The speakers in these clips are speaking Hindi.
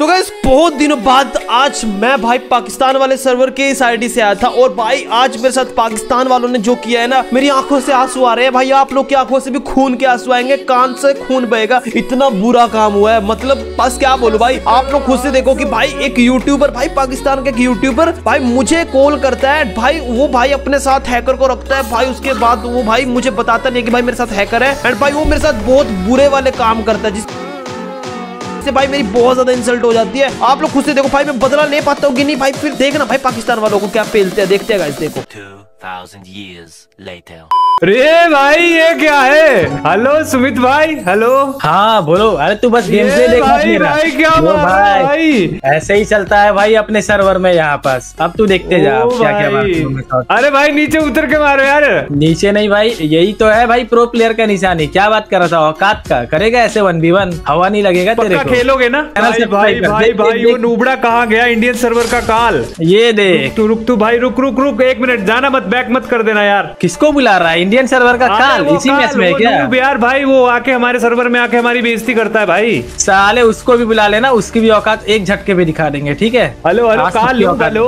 तो गैस बहुत दिनों बाद आज मैं भाई पाकिस्तान वाले सर्वर के इस आईडी से आया था और भाई आज मेरे साथ पाकिस्तान वालों ने जो किया है ना, मेरी आँखों से आँसू आ रहे हैं। भाई, आप लोग की आँखों से भी खून के आँसू आएँगे, कान से खून बहेगा। इतना बुरा काम हुआ है। मतलब बस क्या बोलो भाई, आप लोग खुद से देखो कि भाई एक यूट्यूबर भाई पाकिस्तान का एक यूट्यूबर भाई मुझे कॉल करता है। भाई, वो भाई अपने साथ हैकर को रखता है। भाई, उसके बाद वो भाई मुझे बताता नहीं कि भाई मेरे साथ हैकर है। एंड भाई, वो मेरे साथ बहुत बुरे वाले काम करता है। जिस से भाई मेरी बहुत ज़्यादा इंसल्ट हो जाती है। आप लोग खुद से देखो, भाई मैं बदला ले पाता हूँ नहीं? भाई फिर देखना, भाई पाकिस्तान वालों को क्या फेलते हैं, देखते हैं देखो। 2000 years later. रे भाई ये क्या है? हेलो सुमित भाई हेलो हाँ बोलो। अरे तू बस गेम से देख भाई, भाई, क्या है भाई। भाई? ऐसे ही चलता है भाई अपने सर्वर में यहाँ पास। अब तू देखते जा क्या क्या अरे भाई नीचे उतर के मारो यार। नीचे नहीं भाई यही तो है भाई प्रो प्लेयर का निशानी। क्या बात कर रहा था औकात का? करेगा ऐसे वन बी वन हवा नहीं लगेगा तेरे को। खेलोगे ना? भाई भाई भाई भाई वो नूबड़ा कहाँ गया? इंडियन सर्वर का काल। ये देख। तू रुक तू भाई रुक रुक रुक। एक मिनट जाना मत बैक मत कर देना यार। किसको बुला रहा है? इंडियन सर्वर का काल इसी मैच में क्या? नूब यार भाई वो आके हमारे सर्वर में आके हमारी बेइज्जती करता है भाई। साले उसको भी बुला लेना उसकी भी औकात एक झटके पे दिखा देंगे ठीक है? Hello hello call hello.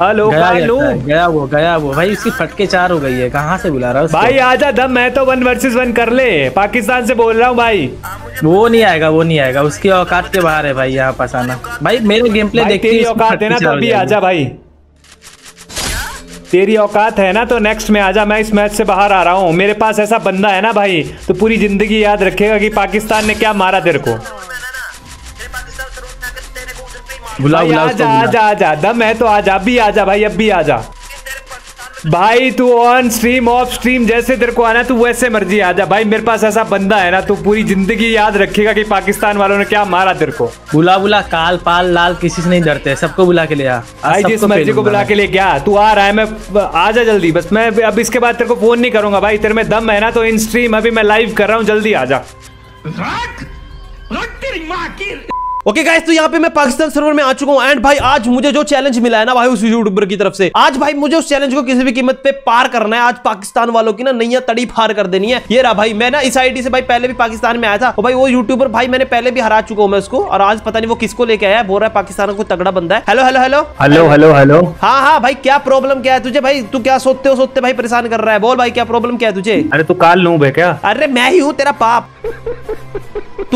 Hello गया काल गया गया वो गया वो। भाई उसकी फटके चार हो गई है कहाँ से बुला रहा है? भाई आजा दम मैं तो वन वर्सेस वन कर ले। पाकिस्तान से बोल रहा हूँ भाई। वो नहीं आएगा वो नहीं आएगा। उसकी औकात के बाहर है भाई यहाँ पास आना। भाई मेरे गेम प्ले देखते ही औकात है ना तो चार हो आजा भाई। तेरी औकात है ना तो नेक्स्ट में आजा मैं इस मैच से बाहर आ रहा हूँ। मेरे पास ऐसा बंदा है ना भाई तो पूरी ज़िंदगी याद रखेगा कि पाकिस्तान ने क्या मारा तेरे को। बुला बुला बुलाओ आजा। आजा आजा दम है तो आजा अभी आजा भाई अभी आजा। भाई तू ऑन स्ट्रीम ऑफ़ स्ट्रीम जैसे तेरे को आना तू वैसे मर्ज़ी आजा भाई मेरे पास ऐसा बंदा है ना तू पूरी ज़िंदगी याद रखेगा कि पाकिस्तान वालों ने क्या मारा तेरे को। बुला बुला काल पाल लाल किसी से नहीं डरते सबको बुला के ले आ। भाई जिस मर्ज़ी को बुला के ले गया तू आ रहा है मैं आ जा जल्दी बस मैं अब इसके बाद तेरे को फ़ोन नहीं करूँगा भाई तेरे में दम है ना तो इन स्ट्रीम अभी मैं लाइव कर रहा हूँ जल्दी आजा ओके गाइस तो यहाँ पे मैं पाकिस्तान सर्वर में आ चुका हूँ एंड भाई आज मुझे जो चैलेंज मिला है ना भाई उस यूट्यूबर की तरफ़ से आज भाई मुझे उस चैलेंज को किसी भी कीमत पे पार करना है। आज पाकिस्तान वालों की ना नैया तड़ी पार कर देनी है। ये रहा भाई मैं ना इस आईडी से भाई पहले भी पाकिस्तान में आया था और भाई वो यूट्यूबर भाई मैंने पहले भी हरा चुका हूँ मैं उसको और आज पता नहीं वो किसको लेके आया बोल रहा है पाकिस्तान का तगड़ा बंदा है। Hello hello hello hello hello hello हाँ हाँ भाई क्या प्रॉब्लम क्या है तुझे भाई? तू क्या सोचते हो सोचते भाई परेशान कर रहा है? बोल भाई क्या प्रॉब्लम क्या है तुझे? अरे तू काल नूब है क्या? अरे मैं ही हूँ तेरा पाप।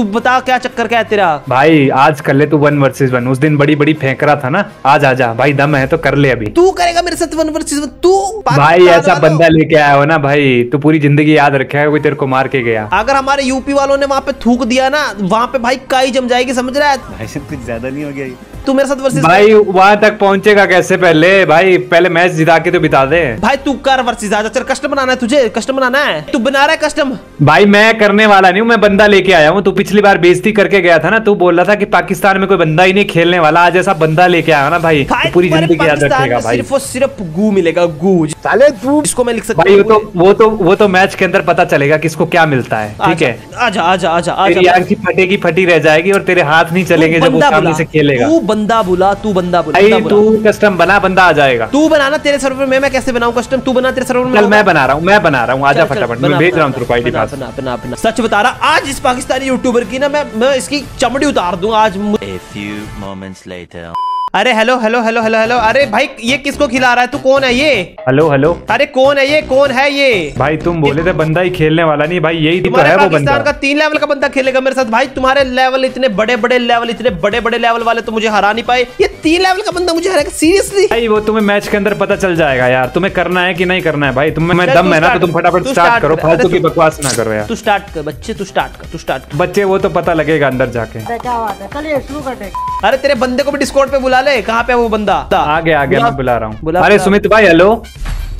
तू बता क्या चक्कर क्या है तेरा? भाई आज कर ले तू वन वर्सेस वन। उस दिन बड़ी बड़ी फेंक रहा था ना। आज आ जा। भाई दम है तो कर ले अभी। तू करेगा मेरे साथ वन वर्सेस वन? तू भाई ऐसा बंदा लेके आया हो ना भाई तू पूरी ज़िंदगी याद रखेगा कोई तेरे को मार के गया। अगर हमारे यूपी वालों ने वहाँ पे थूक दिया ना वहाँ पे भाई काई जम जाएगी समझ रहा है? भाई कुछ ज़्यादा नहीं हो गया? तू मेरे साथ वर्सेस भाई वहाँ तक पहुंचेगा कैसे पहले? भाई पहले मैच जिता के तो बिता दे। भाई तू कर वर्सेस आजा चल कस्टम बनाना है तुझे। कस्टम बनाना है। तू बना रहा है कस्टम भाई मैं करने वाला नहीं हूँ मैं बंदा लेके आया हूँ। तू पिछली बार बेइज्जती करके गया था ना तू बोल रहा था कि पाकिस्तान में कोई बंदा ही नहीं खेलने वाला। आज ऐसा बंदा लेके आया ना भाई पूरी ज़िंदगी याद रखेगा भाई। सिर्फ़ और सिर्फ़ गू मिलेगा गू। साले तू इसको मैं लिख सकता भाई वो तो वो तो वो तो मैच के अंदर पता चलेगा किसको क्या मिलता है ठीक है? आजा आजा आजा आजा। फटेगी फटी रह जाएगी और तेरे हाथ नहीं चलेंगे जब वो सामने से खेलेगा। बंदा बुला तू बंदा बुला बंदा तू कस्टम बना बंदा आ जाएगा। तू बनाना तेरे सर्वर में मैं कैसे बनाऊँ कस्टम तू बना तेरे सर्वर में मैं बना रहा हूँ मैं बना रहा हूँ आजा फटाफट मैं भेज रहा हूँ तेरे को आईडी पास। अपना बना। सच बता रहा आज इस पाकिस्तानी यूट्यूबर की ना मैं मैं इसकी चमड़ी उतार दूँ आज A few moments later. अरे hello hello hello hello hello अरे भाई ये किसको खिला रहा है? तू कौन है ये? हेलो हेलो अरे कौन है ये? कौन है ये? भाई तुम बोले थे बंदा ही खेलने वाला नहीं भाई यही तो तुम्हारे है वो पाकिस्तान बंदा। का तीन लेवल का बंदा खेलेगा मेरे साथ। भाई तुम्हारे लेवल इतने बड़े बड़े लेवल इतने बड़े बड़े लेवल वाले तो मुझे हरा नहीं पाए। ये तीन लेवल का बंदा मुझे हराएगा सीरियसली भाई वो तुम्हें मैच के अंदर पता चल जाएगा यार तुम्हें करना है की नहीं करना है भाई। तुम्हें दम है ना तो तुम फटाफट स्टार्ट करो फालतू की बकवास ना करो यार। तू स्टार्ट कर बच्चे तू स्टार्ट कर तू स्टार्ट बच्चे वो तो पता लगेगा अंदर जाके। क्या बात है चलिए शुरू करते अरे तेरे बंदे को भी डिस्कॉर्ड पे बुला ले कहाँ पे वो बंदा? आगे आगे मैं बुला रहा हूँ। अरे सुमित भाई हेलो।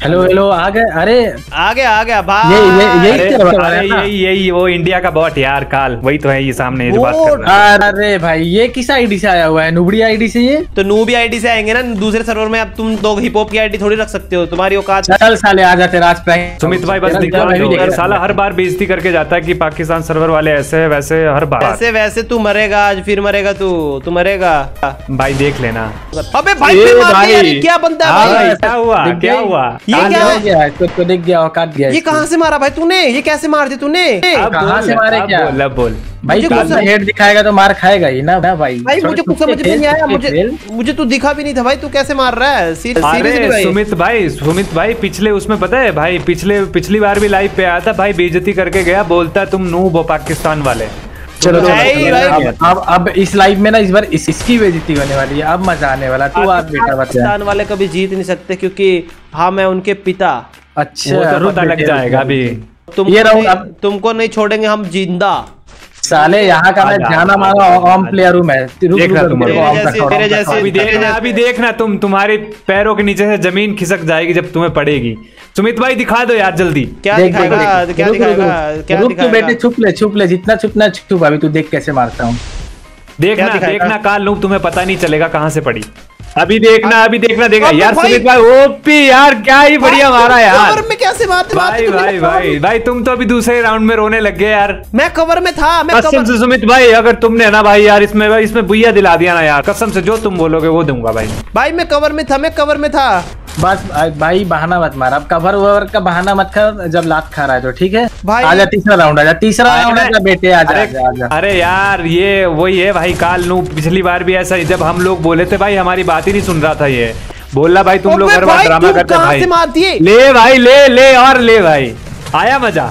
हेलो हेलो आ गए अरे। आ गया आ गया भाई ये- ये- यही यही यही वो इंडिया का बॉट यार काल। वही तो है ये सामने ये जो बात कर रहा है। अरे भाई ये किस आईडी से आया हुआ है? नुबड़ी आईडी से ये? तो नूबी आईडी से आएँगे ना दूसरे सर्वर में अब तुम दो हिप हॉप की आईडी थोड़ी रख सकते हो तुम्हारी औकात। चल साले आ जा तेरा आज प्राइस सुमित भाई बस दिखा साला हर बार बेइज्जती करके जाता है कि पाकिस्तान सर्वर वाले ऐसे वैसे हर बार। वैसे वैसे तू मरेगा आज फिर मरेगा तू तू मरेगा। भाई देख लेना। अबे भाई क्या बनता है क्या हुआ क्या हुआ? ये काट क्या हो? गया इसको तो दिख गया औकात गया ये। कहाँ से मारा भाई तूने? ये कैसे मार दी तूने? अब कहाँ से मारे क्या? बोल बोल। भाई हेड दिखाएगा तो मार खाएगा ही ना ना भाई। भाई मुझे कुछ समझ नहीं आया मुझे मुझे तू दिखा भी नहीं था भाई तू कैसे मार रहा है? सीरियसली अरे सुमित भाई सुमित भाई पिछले उसमें पता है भाई पिछले पिछली बार भी लाइव पे आया था भाई बेइज्जती करके गया बोलता तुम नूब हो पाकिस्तान वाले। चलो। अब अब इस लाइव में ना इस बार इस, इसकी बेजती होने वाली है। अब मज़ा आने वाला तू आप बेटा पाकिस्तान वाले कभी जीत नहीं सकते क्योंकि हाँ मैं उनके पिता। अच्छा तो पता लग जाएगा अभी। तुम ये रहूँ अब- तुमको नहीं छोड़ेंगे हम ज़िंदा। साले यहाँ का मैं जाना माना आजा, प्लेयर हूँ मैं। तेरे जैसे-। अभी देखना तुम तुम्हारे पैरों के नीचे से ज़मीन खिसक जाएगी जब तुम्हें पड़ेगी। सुमित भाई दिखा दो यार जल्दी। क्या दिखाएगा बेटे छुप ले छुप ले जितना छुपना छुप। अभी तू देख कैसे मारता हूँ। देखना देखना काल नूब तुम्हें पता नहीं चलेगा कहाँ से पड़ी। अभी देखना अभी देखना देखना। यार सुमित भाई ओपी यार क्या ही बढ़िया मारा यार। कवर में कैसे मारते भाई भाई भाई भाई भाई भाई तुम तो अभी दूसरे राउंड में रोने लग गए यार। मैं कवर में था मैं कसम कवर से सुमित भाई अगर तुमने ना भाई यार इसमें इसमें बुइया दिला दिया ना यार। कसम से जो तुम बोलोगे वो दूँगा भाई। भाई मैं कवर में था मैं कवर में था। बस भाई बहाना मत मार। अब कवर ववर का बहाना मत कर जब लात खा रहा है तो ठीक है? भाई- आजा तीसरा राउंड आजा तीसरा राउंड अरे- आजा बेटे आजा अरे आजा आजा अरे यार ये वही है भाई काल नू पिछली बार भी ऐसा जब हम लोग बोले थे भाई हमारी बात ही नहीं सुन रहा था ये। बोला भाई तुम लोग हर बार ड्रामा करते भाई? ले भाई ले ले और ले भाई। आया मज़ा?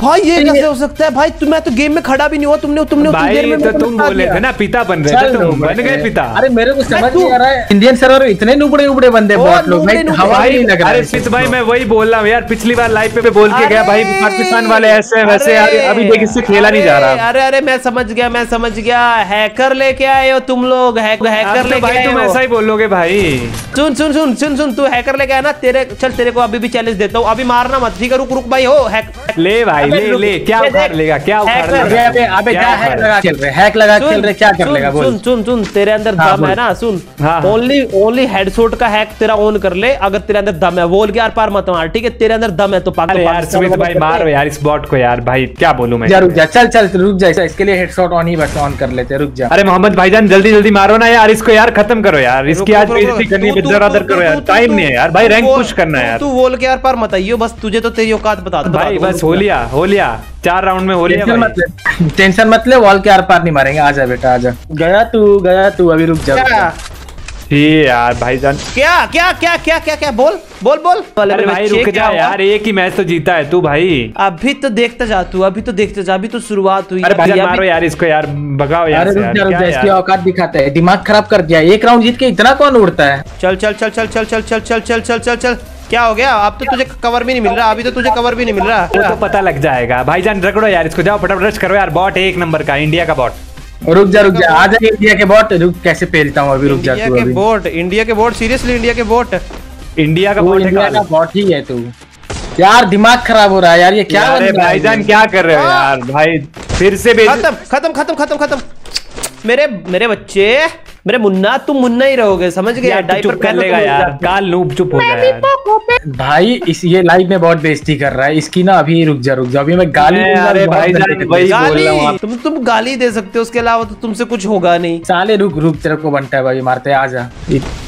भाई ये कैसे हो सकता है? भाई तुम मैं तो गेम में खड़ा भी नहीं हुआ। तुमने तुमने उतनी देर में तो तुम बोले थे ना पिता बन रहे थे तुम बन गए पिता। अरे मेरे को समझ नहीं आ रहा है। इंडियन सर्वर इतने नुबड़े उबड़े बंदे बहुत लोग नुबड़े मैं नुबड़े। हवा ही नहीं लग रहा अरे है। पित भाई मैं वही बोल रहा हूँ यार पिछली बार लाइव पे, पे बोल के गया भाई पाकिस्तान वाले ऐसे वैसे अभी देख इससे खेला नहीं जा रहा। अरे अरे मैं समझ गया मैं समझ गया। हैकर लेके आए हो तुम लोग हैकर तो लेके भाई तुम ऐसा ही बोलोगे भाई। सुन सुन सुन सुन सुन तू हैकर लेके आया ना तेरे चल तेरे को अभी भी चैलेंज देता हूँ। अभी मारना मत ठीक है? रुक रुक भाई हो हैक ले भाई अबे ले ले क्या उखाड़ लेगा क्या उखाड़ लेगा? अबे अबे क्या हैक लगा? खेल रहे? हैक लगा खेल रहे क्या कर लेगा बोल। सुन सुन सुन तेरे अंदर हाँ, दम है ना सुन। ओनली ओनली हेडशॉट का हैक तेरा ऑन कर ले अगर तेरे अंदर दम है वोल के आर पार मत मार ठीक है? तेरे अंदर दम है तो तो यार सुमित भाई मारो यार इस बॉट को यार भाई क्या बोलूँ मैं? रुक जा चल चल रुक जा इसके लिए हेडशॉट ऑन ही बस ऑन कर लेते रुक जा। अरे मोहम्मद भाईजान जल्दी जल्दी मारो ना यार इसको यार खत्म करो यार इसकी आज बेइज्जती करनी है जरा दर करो यार टाइम नहीं है यार भाई रैंक पुश करना है यार। तू वोल के यार पार मत आइयो बस तुझे तो तेरी औकात बता दो भाई बस हो लिया हो लिया चार राउंड में हो लिया टेंशन भाई मत ले टेंशन मत ले वॉल के आर पार नहीं मारेंगे आजा बेटा आजा गया तू गया तू अभी रुक जा यार भाईजान क्या क्या क्या क्या क्या क्या बोल बोल बोल अरे भाई रुक जा यार एक ही मैच तो जीता है तू भाई अभी तो देखते जा तू अभी तो देखते जा अभी तो शुरुआत हुई अरे है, भाईजान मारो यार इसको यार भगाओ यार अरे रुक यार, जा रुक जा इसकी औकात दिखाता है दिमाग खराब कर दिया एक राउंड जीत के इतना कौन उड़ता है चल चल चल चल चल चल चल चल चल चल चल चल क्या हो गया? अब तो तुझे कवर भी नहीं मिल रहा अभी तो तुझे कवर भी नहीं मिल रहा। वो तो पता लग जाएगा। भाईजान रगड़ो यार इसको जाओ फटाफट रश करो यार बॉट एक नंबर का इंडिया का बॉट रुक जा रुक जा आजा इंडिया के बॉट रुक कैसे पेलता हूँ अभी रुक जा इंडिया तू के अभी। बोट इंडिया के बोट सीरियसली इंडिया के बोट इंडिया का बॉट है इंडिया का बॉट ही है तू। यार दिमाग खराब हो रहा है यार ये क्या अरे है भाईजान क्या कर रहे हो हाँ। यार? भाई फिर से खत्म खत्म खत्म खत्म खत्म। मेरे मेरे बच्चे मेरे मुन्ना तुम मुन्ना ही रहोगे समझ गए? यार चुप कर लेगा यार काल नूब चुप हो जा यार। भाई इस ये लाइव में बहुत बेइज्जती कर रहा है इसकी ना अभी रुक जा रुक जा अभी मैं गाली मैं- अरे रहा हूँ। गाली। तुम तुम गाली दे सकते हो उसके अलावा तो तुमसे कुछ होगा नहीं। साले रुक रुक तेरे को बनता है भाई मारते आ जा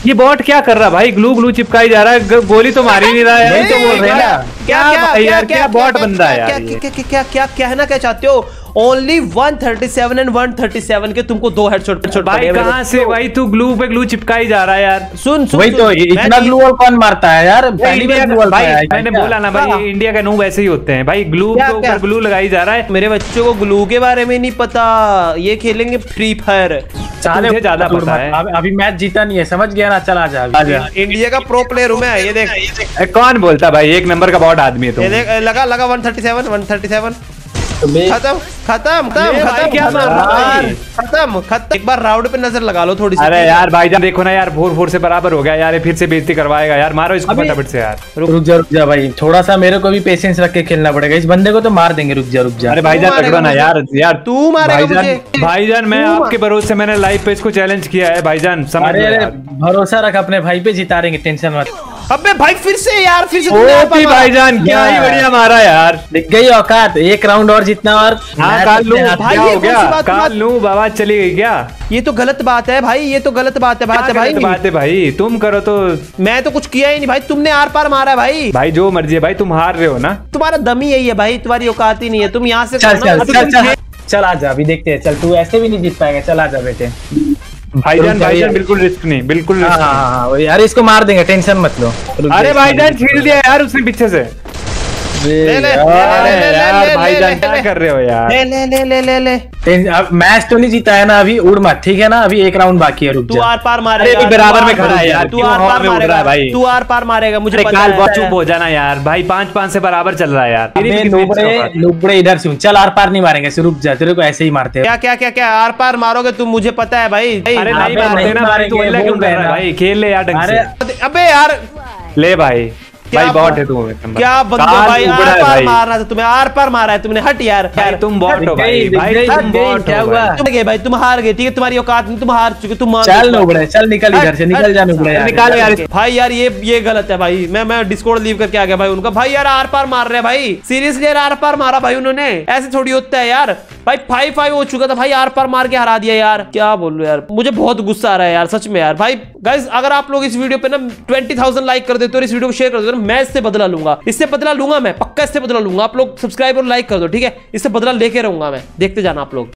ये बॉट क्या कर रहा भाई? ग्लू ग्लू चिपकाई जा रहा है गोली तो मार ही नहीं रहा है। तो बोल रहे हैं ना। क्या भाई यार, क्या बॉट बंदा है क्या? क्या क्या क्या क्या कहना क्या चाहते हो? ओनली 137 एंड 137 के तुमको दो हेडशॉट हेडशॉट भाई कहाँ से? भाई तू ग्लू पे ग्लू चिपकाई जा रहा है यार। सुन सुन वही तो इतना ग्लू वॉल कौन मारता है यार? पहली इंडिया बार का- ग्लू भाई मैंने बोला ना भाई हाँ। इंडिया का नूब ऐसे ही होते हैं। भाई ग्लू के ऊपर ग्लू लगाई जा रहा है। मेरे बच्चों को ग्लू के बारे में नहीं पता। ये खेलेंगे फ्री फायर साले ज़्यादा पता है। अभी- अभी मैच जीता नहीं है समझ गया ना? चल आ जा इंडिया का प्रो प्लेयर हूँ मैं ये देख। कौन बोलता भाई? एक नंबर का बहुत आदमी है ये तुम देख लगा लगा 137 137 तुम्हें- खत्म खत्म खत्म खत्म। क्या मार रहा है? यार, भाई? खत्म खत्म। एक बार राउंड पे नज़र लगा लो थोड़ी सी अरे यार भाईजान देखो ना यार फोर फोर से बराबर हो गया यार ये फिर से बेइज्जती करवाएगा यार। मारो इसको फटाफट से यार। रुक जा रुक जा भाई थोड़ा सा मेरे को भी पेशेंस रख के खेलना पड़ेगा। इस बंदे को तो मार देंगे रुक जा रुक जा। अरे भाईजान पकड़ो ना यार यार। तू मारेगा भाईजान मुझे? भाईजान मैं आपके भरोसे मैंने लाइव पे इसको चैलेंज किया है भाईजान समझ। भरोसा रख अपने भाई पे जिता रहेंगे टेंशन मत। अबे भाई फिर से यार फिर से ओपी भाईजान क्या ही बढ़िया मारा यार। दिख गई औकात एक राउंड और जितना और हाँ काल लू। भाई, क्या ये हो गया? काल लू बाबा चली गई क्या? ये तो गलत बात है भाई ये तो गलत बात है बात है भाई। बात है भाई? तुम करो तो मैं तो कुछ किया ही नहीं भाई तुमने आर पार मारा है भाई। भाई जो मर्ज़ी है भाई तुम हार रहे हो ना? तुम्हारा दम ही यही है भाई तुम्हारी औकात ही नहीं है। तुम यहाँ से चल चल चल आ जा अभी देखते हैं। चल तू ऐसे भी नहीं जीत पाएगा। चल आ जा बेटे। भाईजान भाईजान बिल्कुल रिस्क नहीं बिल्कुल हाँ रिस्क हाँ हाँ यार इसको मार देंगे टेंशन मत लो। अरे भाईजान छील दिया यार उसने पीछे से। ले ले, ले, ले, ले, ले, यार ले, भाईजान ले, क्या कर रहे हो यार। ले ले ले ले ले ले। अब मैच तो नहीं जीता है ना अभी उड़ मत ठीक है ना? अभी एक राउंड बाकी है रुक तू आर पार मारेगा तू बराबर आर में पार खड़ा है मारेगा, यार, तू आर पार है मारेगा भाई? तू आर पार मारेगा मुझे काल बहुत चुप हो जाना यार भाई पाँच पाँच से बराबर चल रहा है यार। नुबड़े नुबड़े इधर से चल आर पार नहीं मारेंगे सिर्फ़ रुक जा तेरे को ऐसे ही मारते क्या क्या क्या क्या आर पार मारोगे तुम मुझे पता है भाई। अरे नहीं मारते ना भाई तू मारेंगे, अल्लाह क्यों बोल कर रहे रहा है ना। भाई खेल ले यार ढंग से। अबे यार। ले भाई। भाई बॉट है तू क्या बंदे भाई आर पार मार रहा था तुम्हें आर पार मारा है तुमने हट यार तुम बॉट हो भाई भाई तुम बॉट क्या हुआ? भाई। तुम गए भाई तुम हार गए ठीक है तुम्हारी औकात नहीं तुम हार चुके तुम मान चल। नुबड़े चल निकल इधर से निकल जा नुबड़े यार। निकाल यार भाई यार ये ये गलत है भाई मैं मैं डिस्कॉर्ड लीव करके आ गया भाई उनका। भाई यार आर पार मार रहे हैं भाई सीरियसली यार आर पार मारा भाई उन्होंने ऐसे थोड़ी होता है यार। भाई फाइव फाइव हो चुका था भाई, आर पार मार के हरा दिया यार। क्या बोलूँ यार, मुझे बहुत गुस्सा आ रहा है यार, सच में यार। भाई गाइज़ अगर आप लोग इस वीडियो पे ना ट्वेंटी थाउज़ेंड लाइक कर देते हो इस वीडियो को शेयर कर देते हो मैं इससे बदला लूँगा। इससे बदला लूँगा मैं, पक्का इससे बदला लूँगा। आप लोग सब्सक्राइब और लाइक कर दो, ठीक है? इससे बदला लेके रहूँगा मैं। देखते जाना आप लोग।